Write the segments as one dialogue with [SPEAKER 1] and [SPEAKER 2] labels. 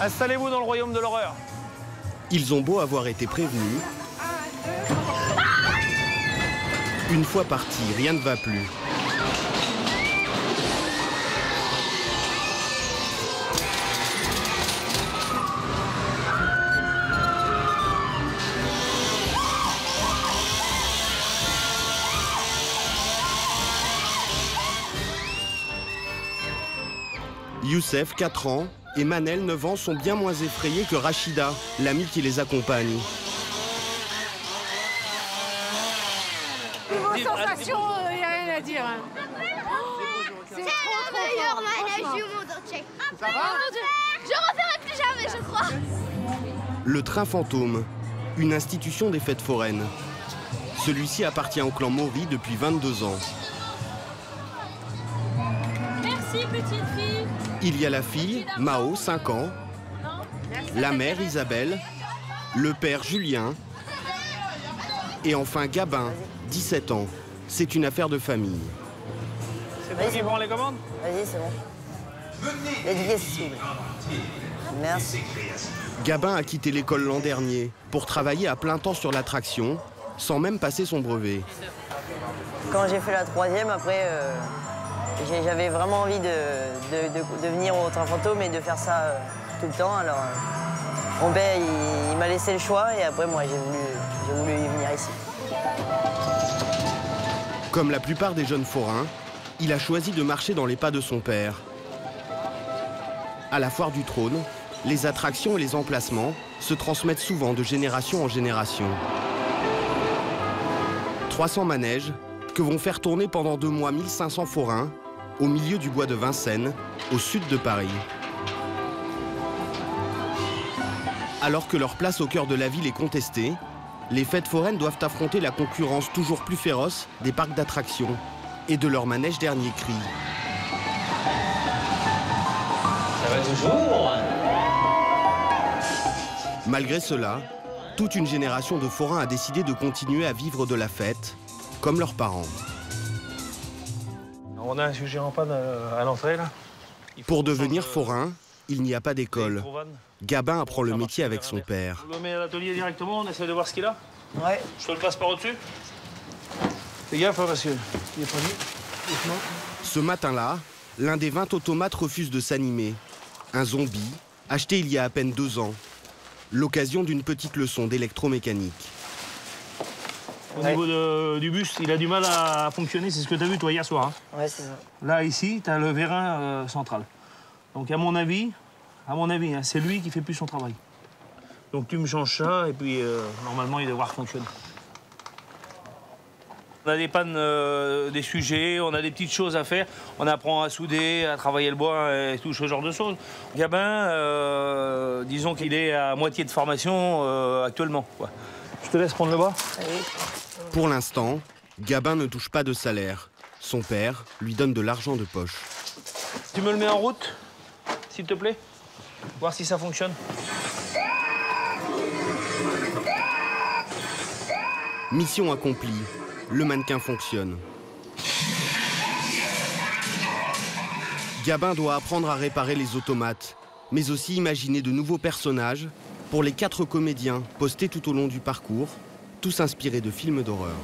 [SPEAKER 1] Installez-vous dans le royaume de l'horreur.
[SPEAKER 2] Ils ont beau avoir été prévenus. Une fois partis, rien ne va plus. Youssef, 4 ans, et Manel, 9 ans, sont bien moins effrayés que Rachida, l'amie qui les accompagne.
[SPEAKER 3] Niveau sensation, il n'y a rien à dire. hein. C'est trop, trop
[SPEAKER 4] meilleur manège du monde entier.
[SPEAKER 3] Ça va
[SPEAKER 4] Je referai plus jamais, je crois.
[SPEAKER 2] Le train fantôme, une institution des fêtes foraines. Celui-ci appartient au clan Maury depuis 22 ans.
[SPEAKER 5] Merci, petite fille.
[SPEAKER 2] Il y a la fille, Mao, 5 ans, la mère, Isabelle, le père, Julien, et enfin Gabin, 17 ans. C'est une affaire de famille.
[SPEAKER 1] C'est toi qui prends les commandes
[SPEAKER 6] Vas-y, c'est bon. Merci.
[SPEAKER 2] Gabin a quitté l'école l'an dernier pour travailler à plein temps sur l'attraction, sans même passer son brevet.
[SPEAKER 6] Quand j'ai fait la troisième, après, euh, j'avais vraiment envie de, venir au train fantôme et de faire ça euh, tout le temps. Alors, euh, mon il, m'a laissé le choix et après, moi, j'ai voulu, voulu venir ici.
[SPEAKER 2] Comme la plupart des jeunes forains, il a choisi de marcher dans les pas de son père. À la foire du trône, les attractions et les emplacements se transmettent souvent de génération en génération. 300 manèges que vont faire tourner pendant deux mois 1500 forains au milieu du bois de Vincennes, au sud de Paris. Alors que leur place au cœur de la ville est contestée, les fêtes foraines doivent affronter la concurrence toujours plus féroce des parcs d'attractions et de leur manège dernier cri.
[SPEAKER 1] Ça va toujours.
[SPEAKER 2] Malgré cela, toute une génération de forains a décidé de continuer à vivre de la fête, comme leurs parents.
[SPEAKER 1] On a un sujet en panne euh, à l'entrée là.
[SPEAKER 2] Pour devenir forain, il n'y a pas d'école. Gabin apprend le métier avec son père.
[SPEAKER 1] On le met à l'atelier directement, on essaie de voir ce qu'il a.
[SPEAKER 6] Ouais.
[SPEAKER 1] Je te le passe par au-dessus. Fais gaffe hein, parce que il est pas.
[SPEAKER 2] Ce matin-là, l'un des 20 automates refuse de s'animer. Un zombie, acheté il y a à peine deux ans. L'occasion d'une petite leçon d'électromécanique.
[SPEAKER 1] Au
[SPEAKER 6] Ouais.
[SPEAKER 1] niveau de- du bus, il a du mal à fonctionner, c'est ce que tu as vu toi hier soir. hein.
[SPEAKER 6] Ouais, c'est ça.
[SPEAKER 1] Là, ici, tu as le vérin euh, central. Donc, à mon avis, à mon avis, hein, c'est lui qui fait plus son travail. Donc, tu me changes ça, et puis euh, normalement, il devra fonctionner. On a des pannes, euh, des sujets, on a des petites choses à faire. On apprend à souder, à travailler le bois et tout ce genre de choses. Gabin, euh, disons qu'il est à moitié de formation euh, actuellement. quoi. Je te laisse prendre le bois.
[SPEAKER 2] Pour l'instant, Gabin ne touche pas de salaire. Son père lui donne de l'argent de poche.
[SPEAKER 1] Tu me le mets en route, s'il te plaît? Voir si ça fonctionne.
[SPEAKER 2] Mission accomplie. Le mannequin fonctionne. Gabin doit apprendre à réparer les automates, mais aussi imaginer de nouveaux personnages pour les quatre comédiens postés tout au long du parcours, tous inspirés de films d'horreur.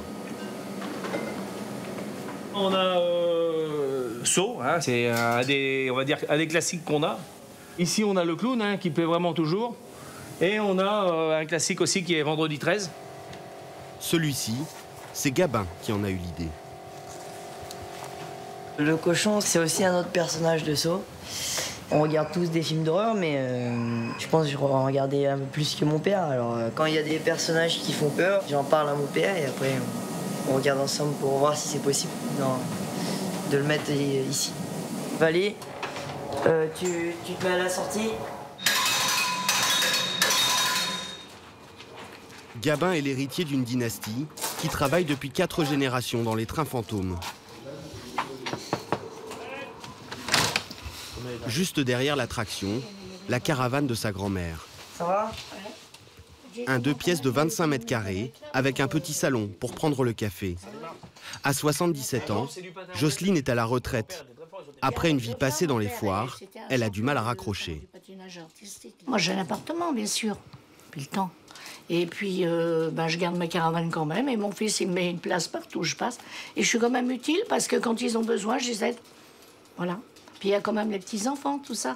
[SPEAKER 1] On a euh, Saut, hein, c'est un des, on va dire, un des classiques qu'on a. Ici, on a le clown hein, qui plaît vraiment toujours. Et on a euh, un classique aussi qui est Vendredi 13.
[SPEAKER 2] Celui-ci, c'est Gabin qui en a eu l'idée.
[SPEAKER 6] Le cochon, c'est aussi un autre personnage de Saw. On regarde tous des films d'horreur, mais euh, je pense que je regardais un peu plus que mon père. Alors, euh, quand il y a des personnages qui font peur, j'en parle à mon père et après, on, regarde ensemble pour voir si c'est possible de le mettre ici. Valé, euh, tu, tu te mets à la sortie?
[SPEAKER 2] Gabin est l'héritier d'une dynastie qui travaille depuis quatre générations dans les trains fantômes. Juste derrière l'attraction, la caravane de sa grand-mère.
[SPEAKER 6] Ça va?
[SPEAKER 2] Un deux pièces de 25 mètres carrés avec un petit salon pour prendre le café. À 77 ans, Jocelyne est à la retraite Après une vie passée dans les foires, elle a du mal à raccrocher.
[SPEAKER 7] Moi, j'ai un appartement, bien sûr, depuis le temps. Et puis, euh, ben, je garde ma caravane quand même. Et mon fils, il me met une place partout où je passe. Et je suis quand même utile parce que quand ils ont besoin, je les aide. Voilà. Puis il y a quand même les petits-enfants, tout ça.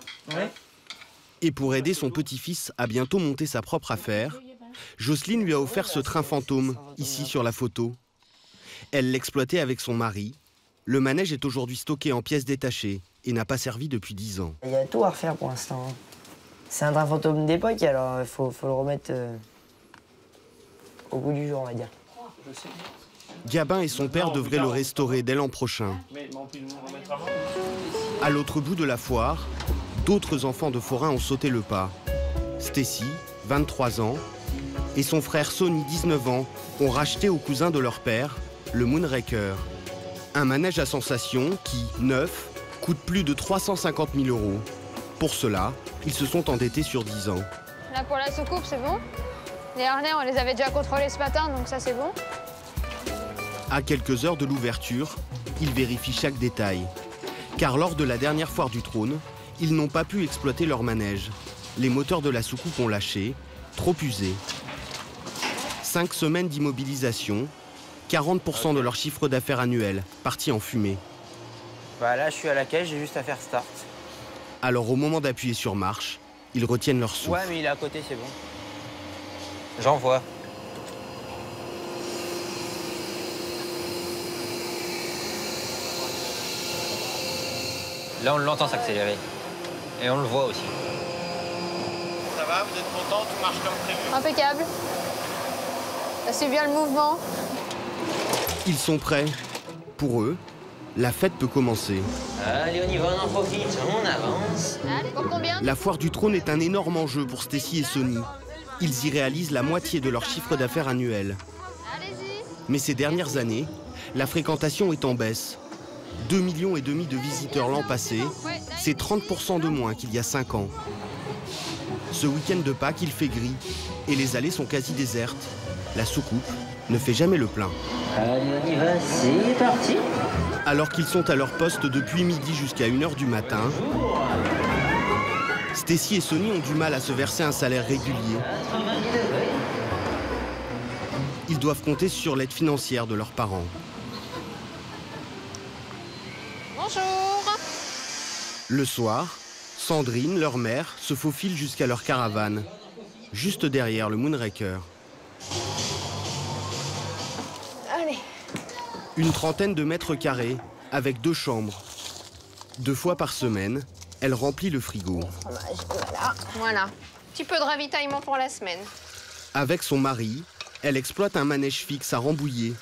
[SPEAKER 2] Et pour aider son petit-fils à bientôt monter sa propre affaire, Jocelyne lui a offert ce train fantôme, ici sur la photo. Elle l'exploitait avec son mari. Le manège est aujourd'hui stocké en pièces détachées et n'a pas servi depuis 10 ans.
[SPEAKER 6] Il y a tout à refaire pour l'instant. C'est un train fantôme d'époque, alors il faut, faut le remettre euh, au bout du jour, on va dire.
[SPEAKER 2] Gabin et son père devraient le restaurer dès l'an prochain. À l'autre bout de la foire, d'autres enfants de forains ont sauté le pas. Stacy, 23 ans, et son frère Sonny, 19 ans, ont racheté au cousin de leur père, le Moonraker. Un manège à sensation qui, neuf, coûte plus de 350 000 euros. Pour cela, ils se sont endettés sur 10 ans.
[SPEAKER 5] Là, pour la soucoupe, c'est bon. Les harnais, on les avait déjà contrôlés ce matin, donc ça, c'est bon.
[SPEAKER 2] À quelques heures de l'ouverture, ils vérifient chaque détail. Car lors de la dernière foire du trône, ils n'ont pas pu exploiter leur manège. Les moteurs de la soucoupe ont lâché, trop usés. Cinq semaines d'immobilisation, 40% de leur chiffre d'affaires annuel parti en fumée.
[SPEAKER 8] Bah là, je suis à la caisse, j'ai juste à faire start.
[SPEAKER 2] Alors au moment d'appuyer sur marche, ils retiennent leur souffle.
[SPEAKER 8] Ouais, mais il est à côté, c'est bon. J'envoie. Là, on l'entend s'accélérer. Et on le voit aussi.
[SPEAKER 2] Ça va, vous êtes content Tout marche comme prévu
[SPEAKER 5] Impeccable. Ça suit bien le mouvement.
[SPEAKER 2] Ils sont prêts. Pour eux, la fête peut commencer.
[SPEAKER 8] Allez, on y va, on en profite, on avance.
[SPEAKER 5] Allez, pour combien?
[SPEAKER 2] La foire du trône est un énorme enjeu pour Stacy et Sony. Ils y réalisent la moitié de leur chiffre d'affaires annuel.
[SPEAKER 5] Allez-y.
[SPEAKER 2] Mais ces dernières années, la fréquentation est en baisse. 2 millions et demi de visiteurs l'an passé, c'est 30% de moins qu'il y a 5 ans. Ce week-end de Pâques, il fait gris et les allées sont quasi désertes. La soucoupe ne fait jamais le plein.
[SPEAKER 8] Allez, on y va, c'est parti.
[SPEAKER 2] Alors qu'ils sont à leur poste depuis midi jusqu'à 1h du matin, Stacy et Sony ont du mal à se verser un salaire régulier. Ils doivent compter sur l'aide financière de leurs parents. Le soir, Sandrine, leur mère, se faufile jusqu'à leur caravane, juste derrière le Moonraker.
[SPEAKER 5] Allez.
[SPEAKER 2] Une trentaine de mètres carrés, avec deux chambres. Deux fois par semaine, elle remplit le frigo.
[SPEAKER 5] Voilà. Voilà. Petit peu de ravitaillement pour la semaine.
[SPEAKER 2] Avec son mari, elle exploite un manège fixe à Rambouillet.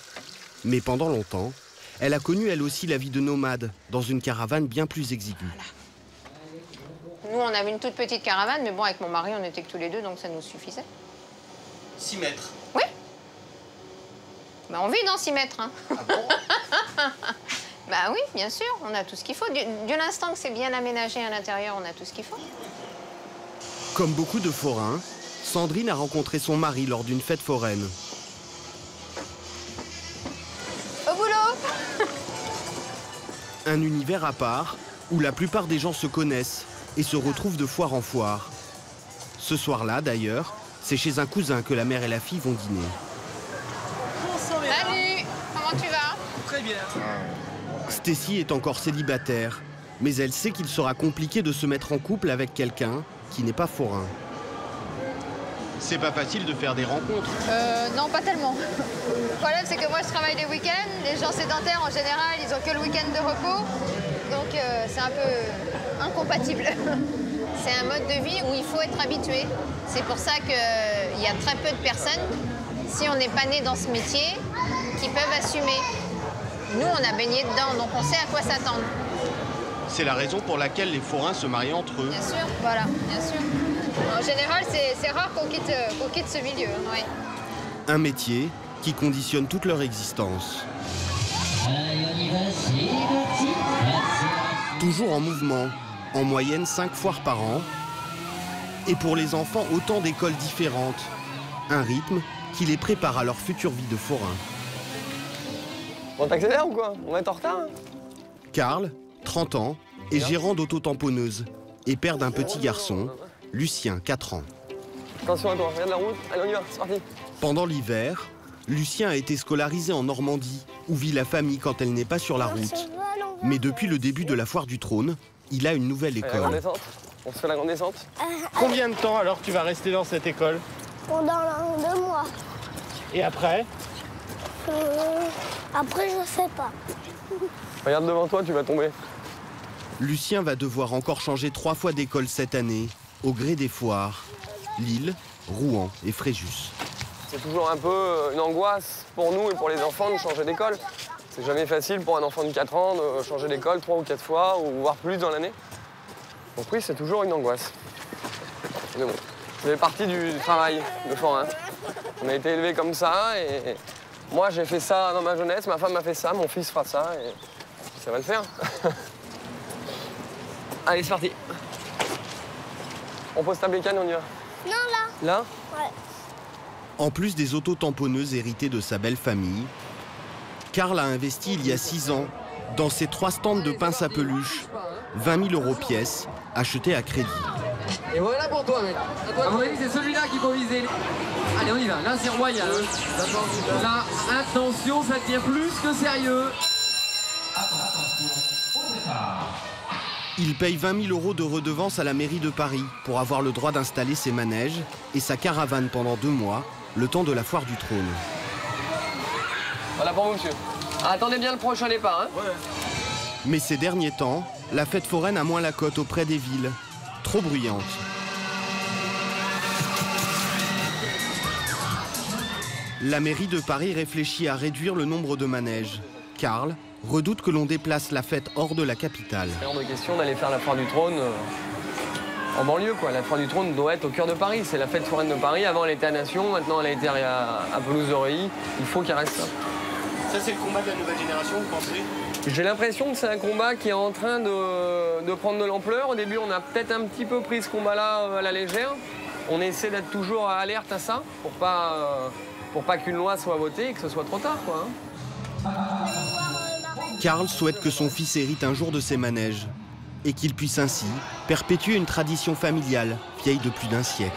[SPEAKER 2] Mais pendant longtemps, elle a connu elle aussi la vie de nomade, dans une caravane bien plus exiguë.
[SPEAKER 5] Nous, on avait une toute petite caravane, mais bon, avec mon mari, on était que tous les deux, donc ça nous suffisait.
[SPEAKER 2] 6 mètres.
[SPEAKER 5] Oui. Bah, on vit dans 6 mètres. Hein. bah oui, bien sûr, on a tout ce qu'il faut. Du, de l'instant que c'est bien aménagé à l'intérieur, on a tout ce qu'il faut.
[SPEAKER 2] Comme beaucoup de forains, Sandrine a rencontré son mari lors d'une fête foraine.
[SPEAKER 5] Au boulot
[SPEAKER 2] Un univers à part où la plupart des gens se connaissent et se retrouvent de foire en foire. Ce soir-là, d'ailleurs, c'est chez un cousin que la mère et la fille vont dîner.
[SPEAKER 5] Salut Comment tu vas?
[SPEAKER 2] Stacy est encore célibataire, mais elle sait qu'il sera compliqué de se mettre en couple avec quelqu'un qui n'est pas forain. C'est pas facile de faire des rencontres.
[SPEAKER 5] Euh, non, pas tellement. Le problème, c'est que moi, je travaille les week-ends. Les gens sédentaires, en général, ils ont que le week-end de repos. Donc, euh, c'est un peu incompatible. C'est un mode de vie où il faut être habitué. C'est pour ça qu'il y a très peu de personnes, si on n'est pas né dans ce métier, qui peuvent assumer. Nous, on a baigné dedans, donc on sait à quoi s'attendre.
[SPEAKER 2] C'est la raison pour laquelle les forains se marient entre eux.
[SPEAKER 5] Bien sûr, voilà, bien sûr. En général, c'est rare qu'on quitte, euh, qu'on quitte ce milieu. oui.
[SPEAKER 2] Un métier qui conditionne toute leur existence. Toujours en mouvement, en moyenne 5 foires par an. Et pour les enfants, autant d'écoles différentes. Un rythme qui les prépare à leur future vie de forain.
[SPEAKER 9] On t'accélère ou quoi? On va être en retard hein?
[SPEAKER 2] Karl, 30 ans, est gérant d'auto-tamponneuse et père d'un petit garçon, Lucien, 4 ans.
[SPEAKER 9] Attention à toi, regarde la route. Allez, on y va, c'est parti.
[SPEAKER 2] Pendant l'hiver, Lucien a été scolarisé en Normandie, où vit la famille quand elle n'est pas sur la route. Mais depuis le début de la foire du trône, il a une nouvelle
[SPEAKER 9] la
[SPEAKER 2] école.
[SPEAKER 9] descente. On se fait la grande descente.
[SPEAKER 10] Combien de temps alors tu vas rester dans cette école
[SPEAKER 4] Pendant deux mois.
[SPEAKER 10] Et après
[SPEAKER 4] Euh, après, je sais pas.
[SPEAKER 9] Regarde devant toi, tu vas tomber.
[SPEAKER 2] Lucien va devoir encore changer trois fois d'école cette année, au gré des foires, Lille, Rouen et Fréjus.
[SPEAKER 9] C'est toujours un peu euh, une angoisse pour nous et pour les enfants de changer d'école. C'est jamais facile pour un enfant de 4 ans de changer d'école trois ou quatre fois, ou voire plus dans l'année. Donc oui, c'est toujours une angoisse. Mais bon, fait partie du travail de forain. On a été élevés comme ça et moi j'ai fait ça dans ma jeunesse, ma femme a fait ça, mon fils fera ça et ça va le faire. Allez, c'est parti. On pose ta bécane, on y va.
[SPEAKER 4] Non, là.
[SPEAKER 9] Là?
[SPEAKER 4] Ouais.
[SPEAKER 2] En plus des auto-tamponneuses héritées de sa belle famille, Karl a investi il y a six ans dans ses trois stands de pince à peluche, 20 000 euros pièce, achetés à crédit.
[SPEAKER 11] Et voilà pour toi, mec. À mon avis, c'est celui-là qu'il faut viser. Allez, on y va. Là, c'est royal. hein. Là, attention, ça devient plus que sérieux.
[SPEAKER 2] Il paye 20 000 euros de redevance à la mairie de Paris pour avoir le droit d'installer ses manèges et sa caravane pendant deux mois, le temps de la foire du trône.
[SPEAKER 9] Voilà pour vous, monsieur. Attendez bien le prochain départ, hein
[SPEAKER 2] Mais ces derniers temps, la fête foraine a moins la cote auprès des villes, trop bruyante. La mairie de Paris réfléchit à réduire le nombre de manèges. Karl redoute que l'on déplace la fête hors de la capitale.
[SPEAKER 9] C'est hors de question d'aller faire la foire du trône euh, en banlieue, quoi. La foire du trône doit être au cœur de Paris. C'est la fête foraine de Paris. Avant, elle était à Nation. Maintenant, elle a été à, à Pelouse de Reuilly. Il faut qu'elle reste là.
[SPEAKER 10] Ça, c'est le combat de la nouvelle génération, vous pensez?
[SPEAKER 9] J'ai l'impression que c'est un combat qui est en train de, de prendre de l'ampleur. Au début, on a peut-être un petit peu pris ce combat-là à la légère. On essaie d'être toujours alerte à ça pour pas, euh, pour pas qu'une loi soit votée et que ce soit trop tard, quoi. hein.
[SPEAKER 2] Karl souhaite que son fils hérite un jour de ses manèges et qu'il puisse ainsi perpétuer une tradition familiale vieille de plus d'un siècle.